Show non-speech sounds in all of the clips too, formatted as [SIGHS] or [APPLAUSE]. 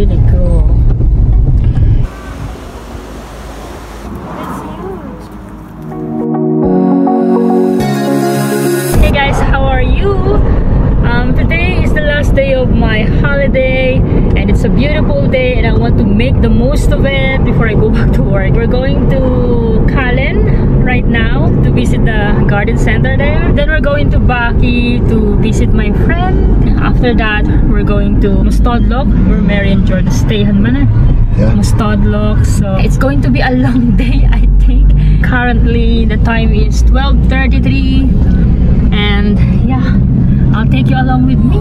really cool. Hey guys, how are you? Um, today is the last day of my holiday and it's a beautiful day and I want to make the most of it before I go [LAUGHS] back to work. We're going to Cullen right now to visit the garden center there. Then we're going to Buckie to visit my friend. After that, we're going to Mosstodloch where Mary and Jordan stay. Mana? Eh? Yeah. Mosstodloch. So it's going to be a [LAUGHS] long day, I think. Currently, the time is 12.33 and yeah, I'll take you along with me.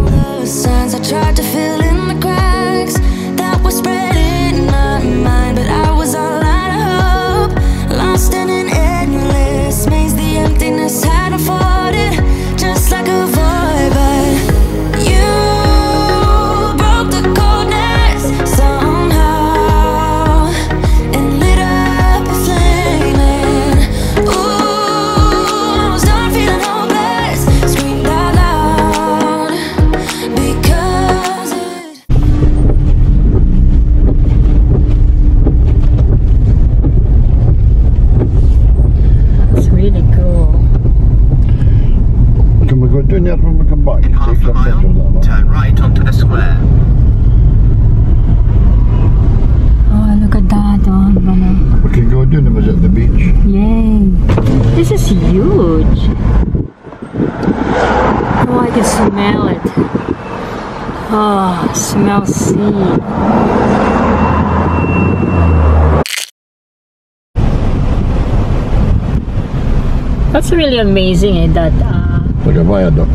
Huge. Oh, I can smell it. Oh, smell sea. That's really amazing eh, that uh, Like a viaduct.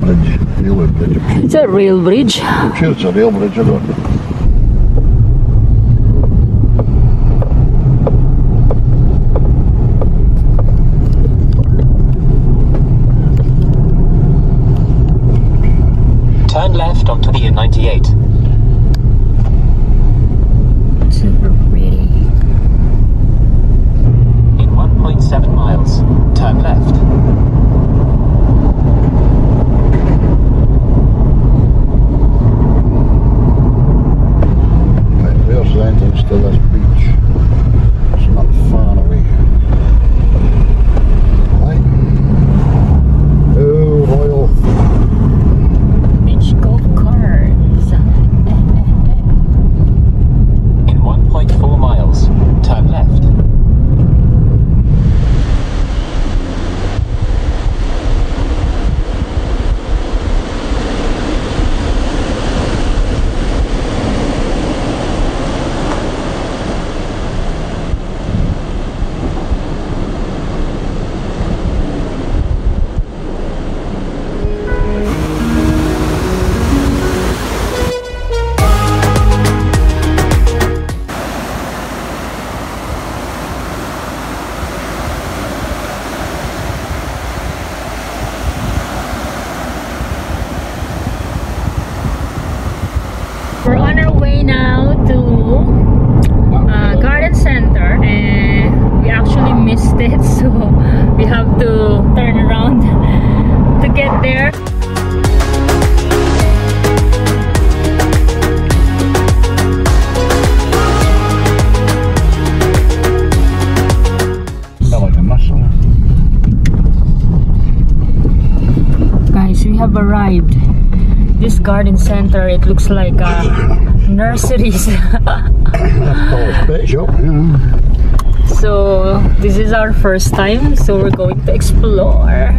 Bridge. Railway bridge. it's a rail bridge. It's a rail bridge, I don't know. Turn left onto the A98. Super pretty. In it [LAUGHS] so we have to turn around to get there. Guys we have arrived. This garden center it looks like a nurseries [LAUGHS] Oh, pet shop. Yeah. so this is our first time so we're going to explore.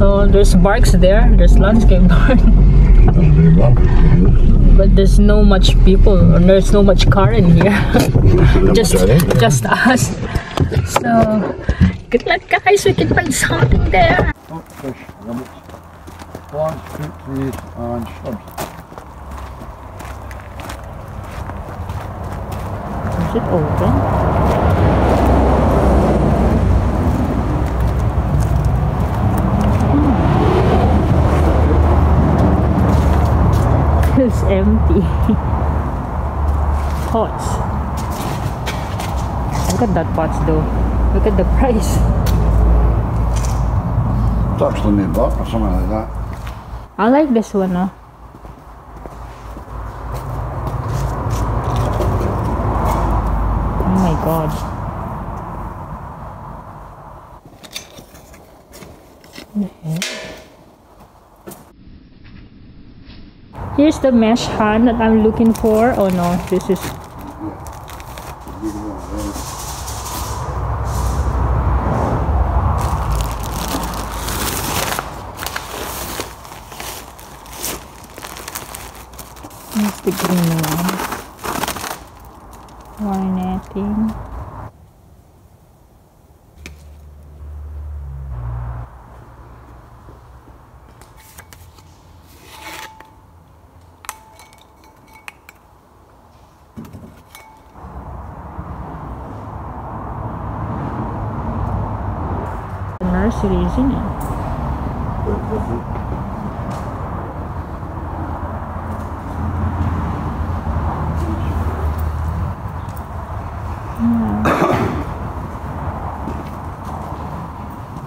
Oh there's barks there. There's landscape [LAUGHS] well. but there's no much people or there's no much car in here. [LAUGHS] Just just us. So good luck guys. We can find something there. Oh, fish, trees, and shrubs. [LAUGHS] pots. Look at that pots though. Look at the price. It's actually made buck or something like that. I like this one though. Oh my god. What the heck? Here's the mesh hand that I'm looking for. Oh no, this is the green one. Wire netting. Nursery, isn't it?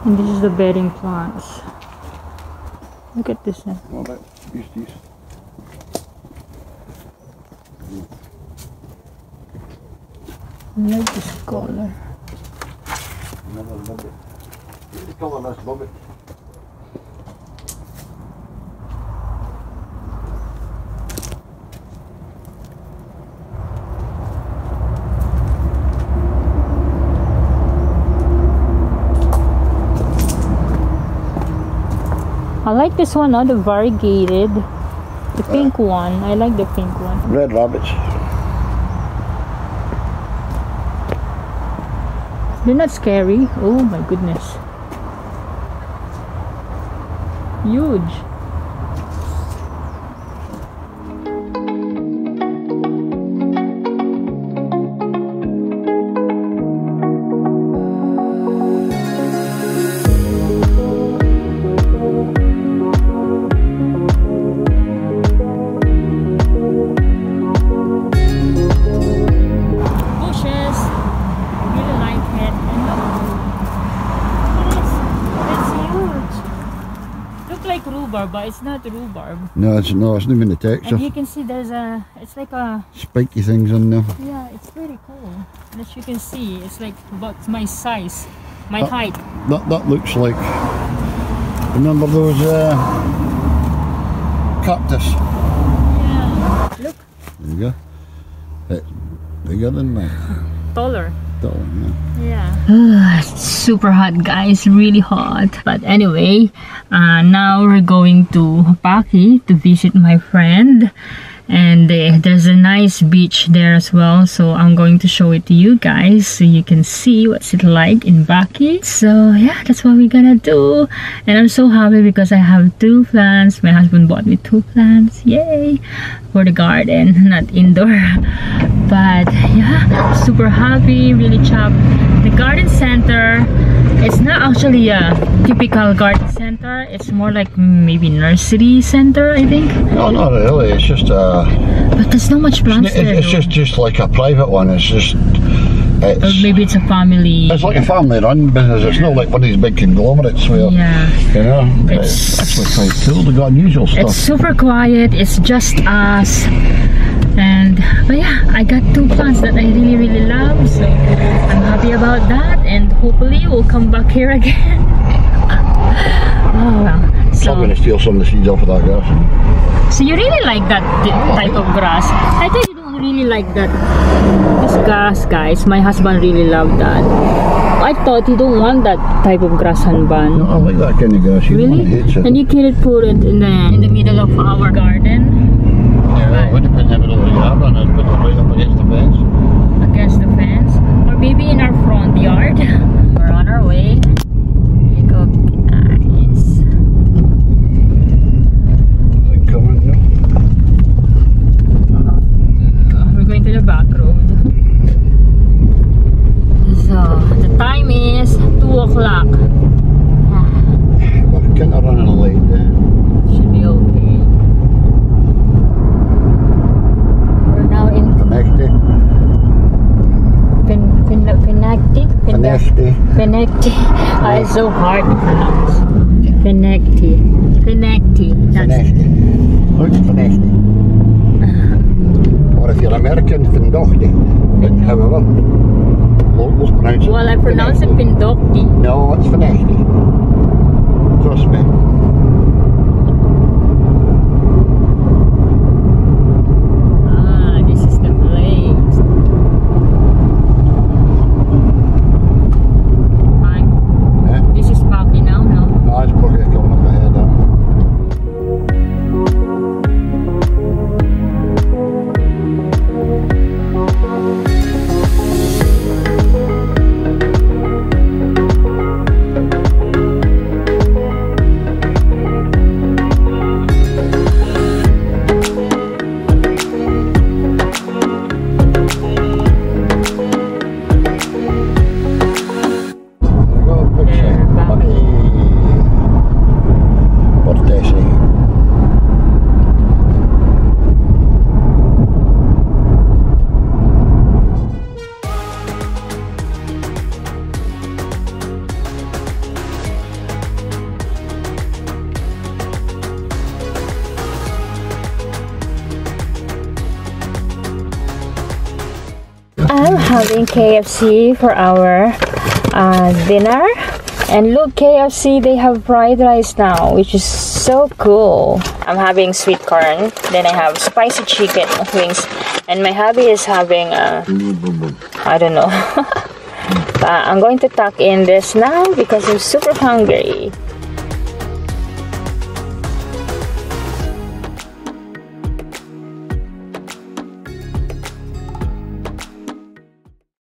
And this is the bedding plants. Look at this one. What about these, these? I like this color. Another. The colour this, love it. I like this one, not the variegated. The pink one. I like the pink one. Red rabbits. They're not scary. Oh my goodness. Huge. Rhubarb, but it's not rhubarb. No, it's no, it's not even the texture. And you can see there's a. It's like a. Spiky things on there. Yeah, it's pretty cool. And as you can see, it's like about my size, my Oh. height. That that looks like. Remember those uh, cactus? Yeah. Look, There you go. It's bigger than that. taller. One, yeah. [SIGHS] Super hot, guys. Really hot. But anyway, uh, now we're going to Buckie to visit my friend. And uh, there's a nice beach there as well. So I'm going to show it to you guys so you can see what's it like in Buckie. So yeah, that's what we're gonna do. And I'm so happy because I have two plants. My husband bought me two plants. Yay! For the garden, [LAUGHS] not indoor. But yeah, super happy, really chop. The garden center, it's not actually a typical garden center. It's more like maybe nursery center, I think. No, not really. It's just uh, But there's not much it's, plants there. it's just just like a private one. It's just Or maybe it's a family. it's like a family-run business. It's not like one of these big conglomerates where yeah. you know. It's- It's actually quite cool. They got unusual It's stuff. super quiet. It's just us. And but yeah, I got two plants that I really really love. So I'm happy about that. And hopefully we'll come back here [LAUGHS] again. oh well. So I'm going to steal some of the seeds off of that grass. so you really like that type of grass? I thought you don't really like that. This grass, guys. My husband really loved that. I thought you don't want that type of grass, Hanban. No, I like that kind of grass. You Really? And you can't put it in the in the middle of our garden yeah, I would have put it in the middle of the yard and I'd put it right up against the fence. against the fence, or maybe in our front yard. We're on our way. Here you go, guys. Like coming, no? We're going to the back road. So the time is two o'clock. Well, kind of running late there. Should be okay. We're now in The next day, Pen, Pen, Penacti. the next day. Ah, it's so hard to pronounce. Penacti. Penacti. The That's next day. Look, the next day. Or if you're American, Findochty. But however, locals pronounce it. Well, I pronounce it. Pindoki. No, it's Finesti. Trust me. Having KFC for our uh, dinner. And look, KFC, they have fried rice now, which is so cool. I'm having sweet corn, then I have spicy chicken wings, and my hubby is having, uh, I don't know. [LAUGHS] I'm going to tuck in this now because I'm super hungry.